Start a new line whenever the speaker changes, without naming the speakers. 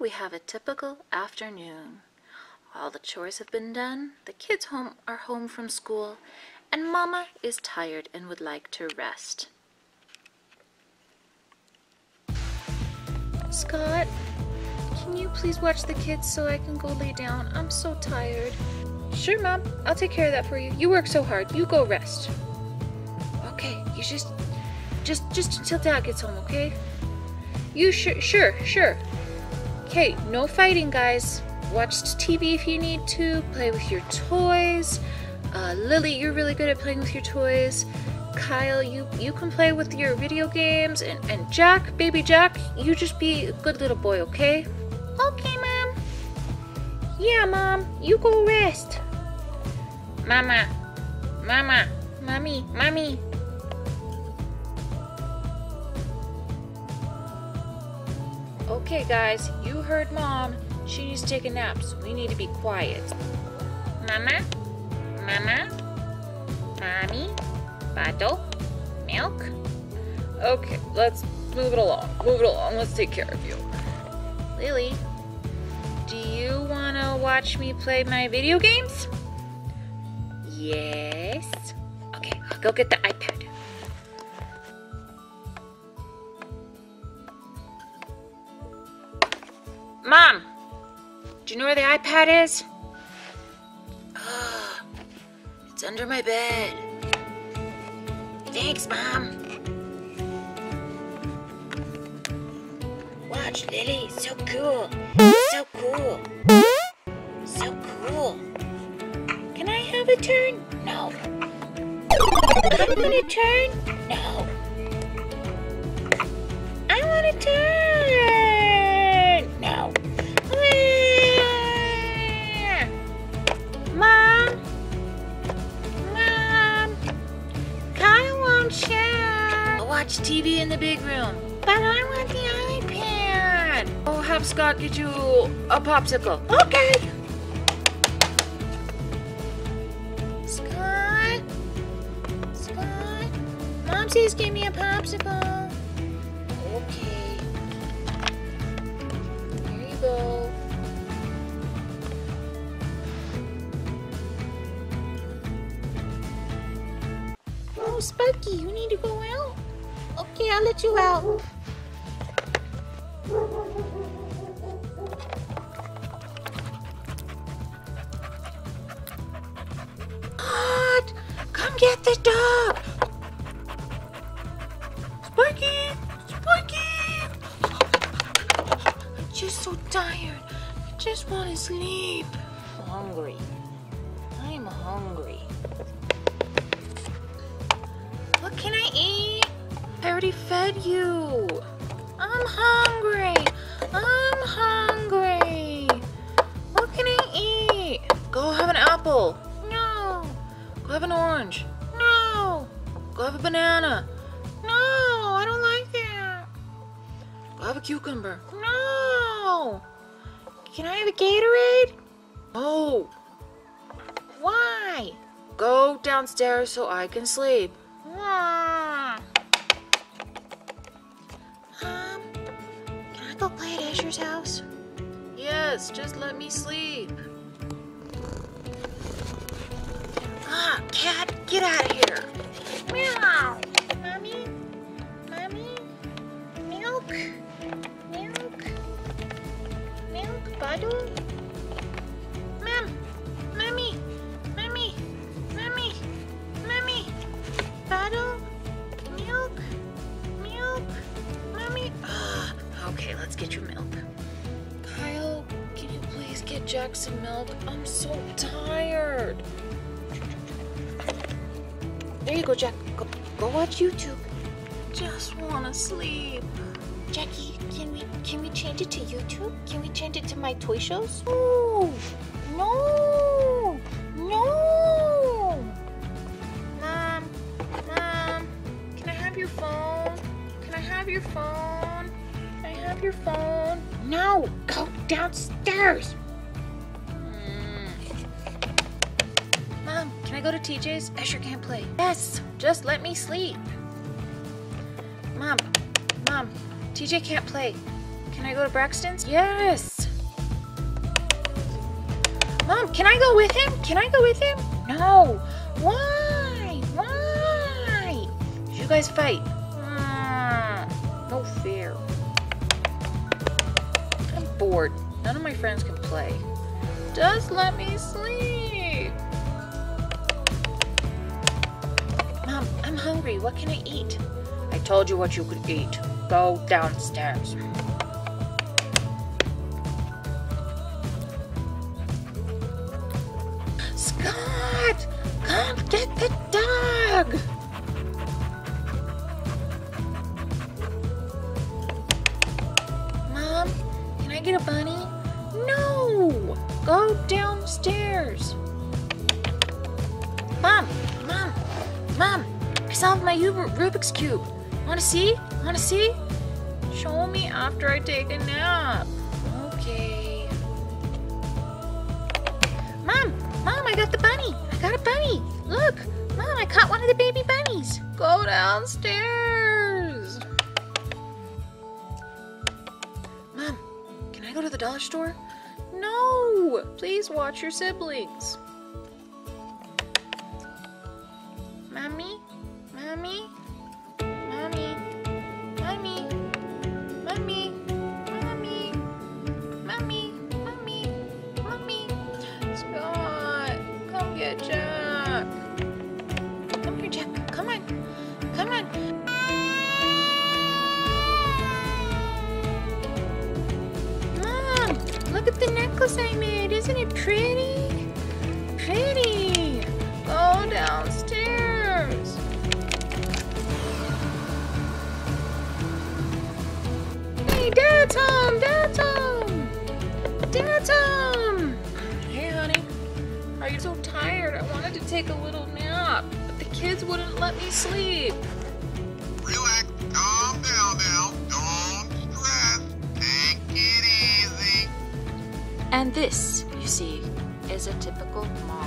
we have a typical afternoon. All the chores have been done, the kids home are home from school, and Mama is tired and would like to rest. Scott, can you please watch the kids so I can go lay down? I'm so tired. Sure, Mom. I'll take care of that for you. You work so hard. You go rest. Okay, you just, just, just until Dad gets home, okay? You sure, sure, sure. Okay, no fighting, guys. Watch TV if you need to. Play with your toys. Uh, Lily, you're really good at playing with your toys. Kyle, you you can play with your video games, and and Jack, baby Jack, you just be a good little boy, okay? Okay, mom. Yeah, mom, you go rest. Mama, mama, mommy, mommy. Okay, guys, you heard mom. She needs to take a nap, so we need to be quiet. Mama, mama, mommy, bottle, milk. Okay, let's move it along. Move it along. Let's take care of you. Lily, do you want to watch me play my video games? Yes. Okay, I'll go get the iPad. Mom, do you know where the iPad is? Ah, it's under my bed. Thanks, Mom. Watch, Lily. So cool. So cool. So cool. Can I have a turn? No. I want a turn? No. I want a turn. Have Scott get you a popsicle. Okay. Scott. Scott. Mom says give me a popsicle. Okay. Here you go. Oh, Sparky, you need to go out? Okay, I'll let you out. Get the dog. Sparky, Sparky. I'm just so tired. I just want to sleep. I'm hungry. I'm hungry. What can I eat? I already fed you. I'm hungry. I'm hungry. What can I eat? Go have an apple. No. Go have an orange. Go have a banana. No, I don't like that. Go have a cucumber. No. Can I have a Gatorade? No. Why? Go downstairs so I can sleep. Ah. Um, can I go play at Asher's house? Yes, just let me sleep. Ah, cat, get out of here. Meow. Mommy? Mommy? Milk? Milk? Milk bottle? Mom? Mommy? Mommy? Mommy? Mommy? Bottle? Milk? Milk? Mommy? Okay, let's get you milk. Kyle, can you please get Jack some milk? I'm so tired. There you go, Jack. Go, go watch YouTube. Just wanna sleep. Jackie, can we can we change it to YouTube? Can we change it to my toy shows? No, no, no. Mom, mom, can I have your phone? Can I have your phone? Can I have your phone? No, go downstairs. I go to TJ's? Asher can't play. Yes, just let me sleep. Mom, Mom, TJ can't play. Can I go to Braxton's? Yes! Mom, can I go with him? Can I go with him? No. Why? Why? You guys fight. Mm, no fair. I'm bored. None of my friends can play. Just let me sleep. Mom, I'm hungry. What can I eat? I told you what you could eat. Go downstairs. Scott! Come get the dog! Mom, can I get a bunny? No! Go downstairs. Mom, Mom, Mom, I solved my Rubik's Cube. Wanna see? Wanna see? Show me after I take a nap. Okay. Mom, Mom, I got the bunny. I got a bunny. Look, Mom, I caught one of the baby bunnies. Go downstairs. Mom, can I go to the dollar store? No, please watch your siblings. Necklace I made. Isn't it pretty? Pretty. Go downstairs. Hey, Dad's home. Dad's home. Dad's home. Hey, honey. Are you so tired? I wanted to take a little nap, but the kids wouldn't let me sleep. And this, you see, is a typical mom.